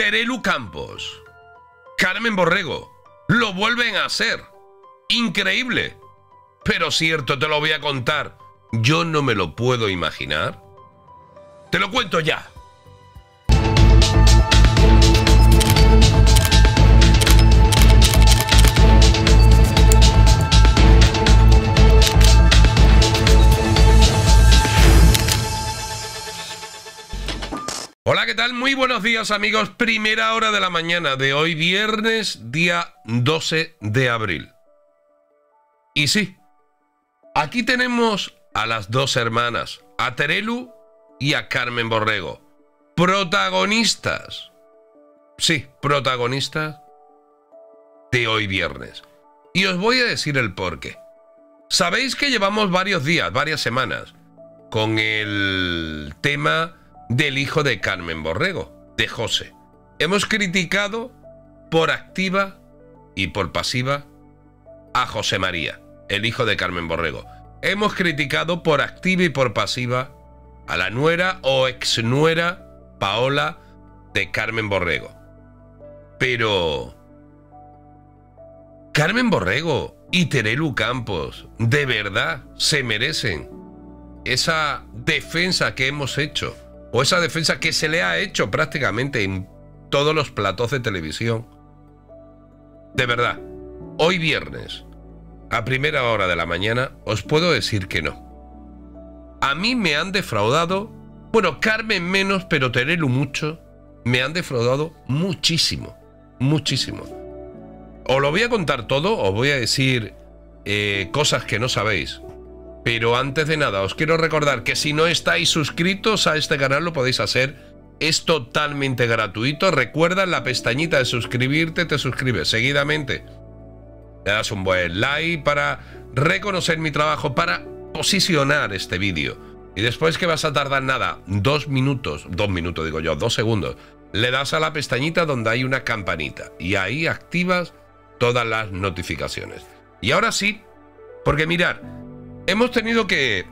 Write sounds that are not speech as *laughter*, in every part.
Terelu Campos, Carmen Borrego, lo vuelven a hacer. Increíble. Pero cierto, te lo voy a contar. Yo no me lo puedo imaginar. Te lo cuento ya. Muy buenos días amigos. Primera hora de la mañana de hoy, viernes, día 12 de abril. Y sí, aquí tenemos a las dos hermanas, a Terelu y a Carmen Borrego. Protagonistas. Sí, protagonistas de hoy viernes. Y os voy a decir el por qué. Sabéis que llevamos varios días, varias semanas, con el tema del hijo de Carmen Borrego, de José. Hemos criticado por activa y por pasiva a José María, el hijo de Carmen Borrego. Hemos criticado por activa y por pasiva a la nuera o exnuera Paola de Carmen Borrego. Pero... Carmen Borrego y Terelu Campos, de verdad, se merecen esa defensa que hemos hecho o esa defensa que se le ha hecho prácticamente en todos los platos de televisión. De verdad, hoy viernes, a primera hora de la mañana, os puedo decir que no. A mí me han defraudado, bueno, Carmen menos, pero Terelu mucho, me han defraudado muchísimo, muchísimo. Os lo voy a contar todo, os voy a decir eh, cosas que no sabéis, pero antes de nada, os quiero recordar que si no estáis suscritos a este canal lo podéis hacer. Es totalmente gratuito. Recuerda la pestañita de suscribirte, te suscribes seguidamente. Le das un buen like para reconocer mi trabajo, para posicionar este vídeo. Y después que vas a tardar nada, dos minutos, dos minutos digo yo, dos segundos, le das a la pestañita donde hay una campanita y ahí activas todas las notificaciones. Y ahora sí, porque mirar, hemos tenido que,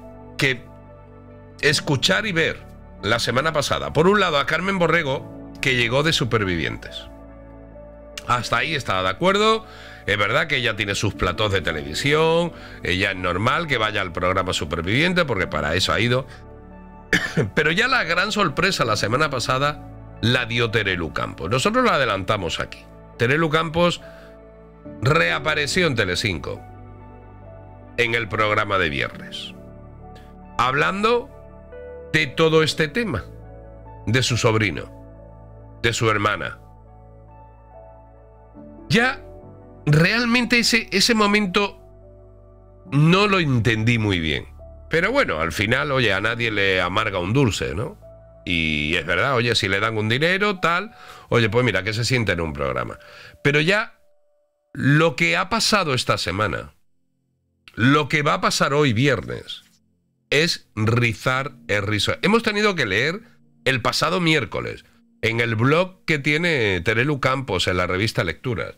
escuchar y ver la semana pasada, por un lado, a Carmen Borrego, que llegó de Supervivientes. Hasta ahí estaba de acuerdo. Es verdad que ella tiene sus platos de televisión, ella es normal que vaya al programa Superviviente porque para eso ha ido. *coughs* Pero ya la gran sorpresa la semana pasada la dio Terelu Campos. Nosotros la adelantamos aquí. Terelu Campos reapareció en Telecinco en el programa de viernes. Hablando de todo este tema, de su sobrino, de su hermana. Ya realmente ese, ese momento no lo entendí muy bien. Pero bueno, al final, oye, a nadie le amarga un dulce, ¿no? Y es verdad, oye, si le dan un dinero, tal, oye, pues mira, que se siente en un programa. Pero ya lo que ha pasado esta semana, lo que va a pasar hoy viernes es rizar el rizo. Hemos tenido que leer el pasado miércoles en el blog que tiene Terelu Campos en la revista Lecturas.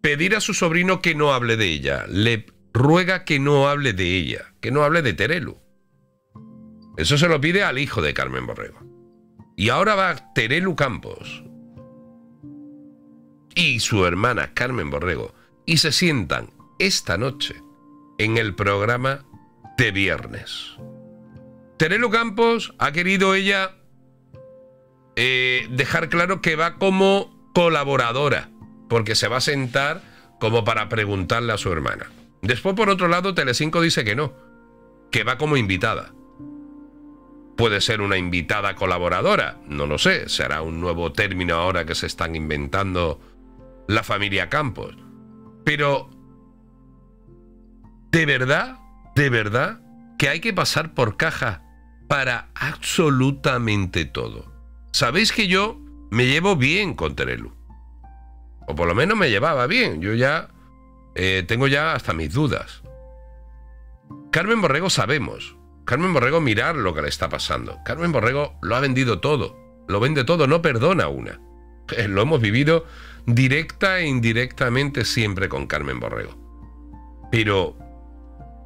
Pedir a su sobrino que no hable de ella. Le ruega que no hable de ella, que no hable de Terelu. Eso se lo pide al hijo de Carmen Borrego. Y ahora va Terelu Campos y su hermana Carmen Borrego y se sientan esta noche en el programa de viernes. Terelo Campos ha querido ella eh, dejar claro que va como colaboradora, porque se va a sentar como para preguntarle a su hermana. Después, por otro lado, Telecinco dice que no, que va como invitada. Puede ser una invitada colaboradora, no lo sé, será un nuevo término ahora que se están inventando la familia Campos. Pero ¿De verdad? ¿De verdad? Que hay que pasar por caja para absolutamente todo. Sabéis que yo me llevo bien con Terelu. O por lo menos me llevaba bien. Yo ya eh, tengo ya hasta mis dudas. Carmen Borrego sabemos. Carmen Borrego mirar lo que le está pasando. Carmen Borrego lo ha vendido todo. Lo vende todo, no perdona una. Lo hemos vivido directa e indirectamente siempre con Carmen Borrego. Pero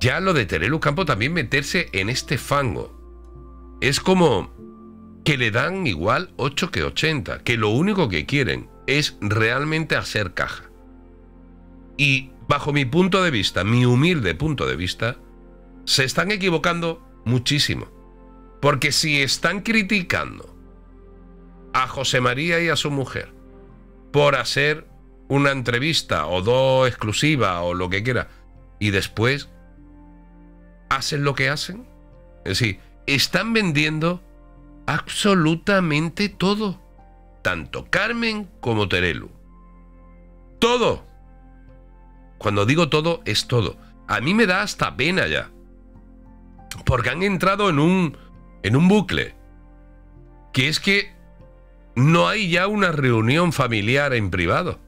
ya lo de Terelu Campo también meterse en este fango. Es como que le dan igual 8 que 80, que lo único que quieren es realmente hacer caja. Y bajo mi punto de vista, mi humilde punto de vista, se están equivocando muchísimo. Porque si están criticando a José María y a su mujer por hacer una entrevista o dos exclusiva o lo que quiera, y después hacen lo que hacen, es decir, están vendiendo absolutamente todo. Tanto Carmen como Terelu. Todo. Cuando digo todo, es todo. A mí me da hasta pena ya. Porque han entrado en un, en un bucle. Que es que no hay ya una reunión familiar en privado.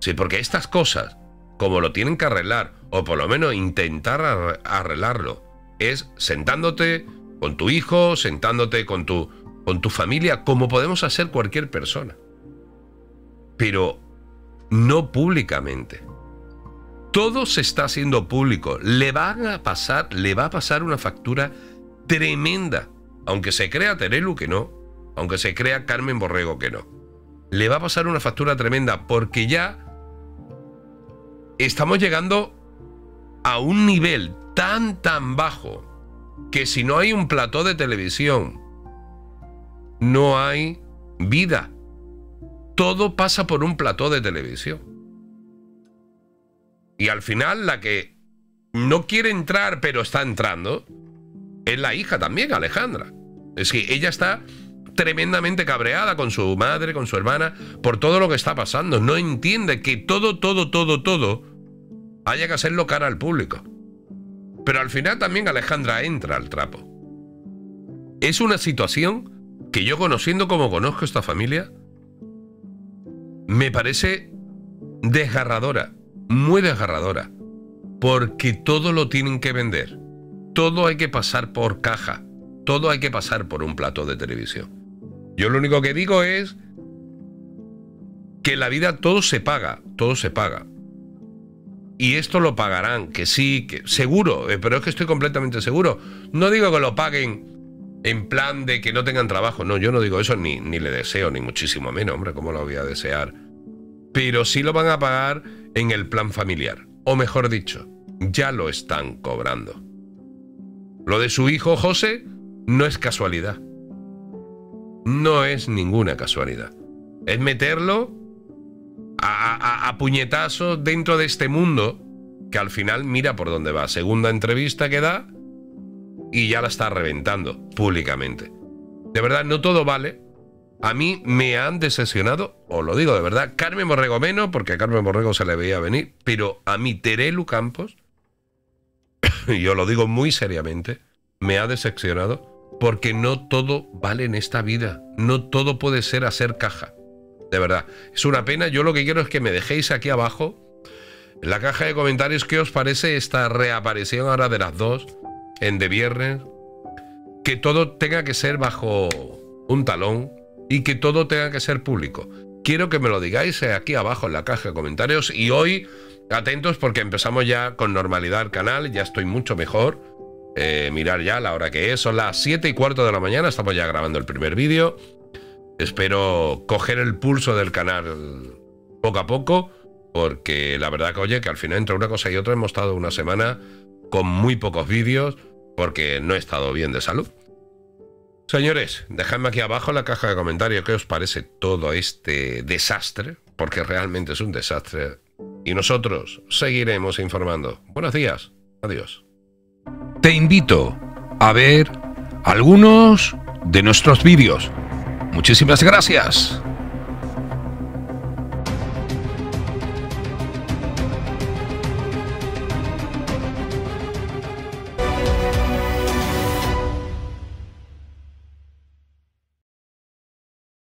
Sí, porque estas cosas, como lo tienen que arreglar, o por lo menos intentar arreglarlo, es sentándote con tu hijo, sentándote con tu, familia, como podemos hacer cualquier persona. Pero no públicamente. Todo se está haciendo público. Le van a pasar, le va a pasar una factura tremenda. Aunque se crea Terelu que no, aunque se crea Carmen Borrego que no. Le va a pasar una factura tremenda porque ya estamos llegando a un nivel tan tan bajo que si no hay un plató de televisión, no hay vida. Todo pasa por un plató de televisión. Y al final la que no quiere entrar pero está entrando es la hija también, Alejandra. Es que ella está tremendamente cabreada con su madre, con su hermana, por todo lo que está pasando. No entiende que todo, todo, todo, todo haya que hacerlo cara al público. Pero al final también Alejandra entra al trapo. Es una situación que yo conociendo como conozco esta familia, me parece desgarradora, muy desgarradora, porque todo lo tienen que vender, todo hay que pasar por caja, todo hay que pasar por un plato de televisión. Yo lo único que digo es que en la vida todo se paga, todo se paga. Y esto lo pagarán, que sí, que seguro, eh, pero es que estoy completamente seguro. No digo que lo paguen en plan de que no tengan trabajo, no, yo no digo eso ni, ni le deseo, ni muchísimo menos, hombre, ¿cómo lo voy a desear? Pero sí lo van a pagar en el plan familiar, o mejor dicho, ya lo están cobrando. Lo de su hijo José no es casualidad. No es ninguna casualidad. Es meterlo a, puñetazos dentro de este mundo que al final mira por dónde va. Segunda entrevista que da y ya la está reventando públicamente. De verdad, no todo vale. A mí me han decepcionado, os lo digo de verdad, Carmen Borrego menos, porque a Carmen Borrego se le veía venir, pero a mí Terelu Campos, *coughs* yo lo digo muy seriamente, me ha decepcionado porque no todo vale en esta vida. No todo puede ser hacer caja. De verdad, es una pena. Yo lo que quiero es que me dejéis aquí abajo, en la caja de comentarios, qué os parece esta reaparición ahora de las dos, en de viernes. Que todo tenga que ser bajo un talón y que todo tenga que ser público. Quiero que me lo digáis aquí abajo en la caja de comentarios y hoy atentos porque empezamos ya con normalidad el canal, ya estoy mucho mejor. Eh, mirar ya la hora que es, son las 7 y cuarto de la mañana, estamos ya grabando el primer vídeo. Espero coger el pulso del canal poco a poco, porque la verdad que, oye, que al final entre una cosa y otra hemos estado una semana con muy pocos vídeos, porque no he estado bien de salud. Señores, dejadme aquí abajo en la caja de comentarios qué os parece todo este desastre, porque realmente es un desastre. Y nosotros seguiremos informando. Buenos días. Adiós. Te invito a ver algunos de nuestros vídeos Muchísimas gracias.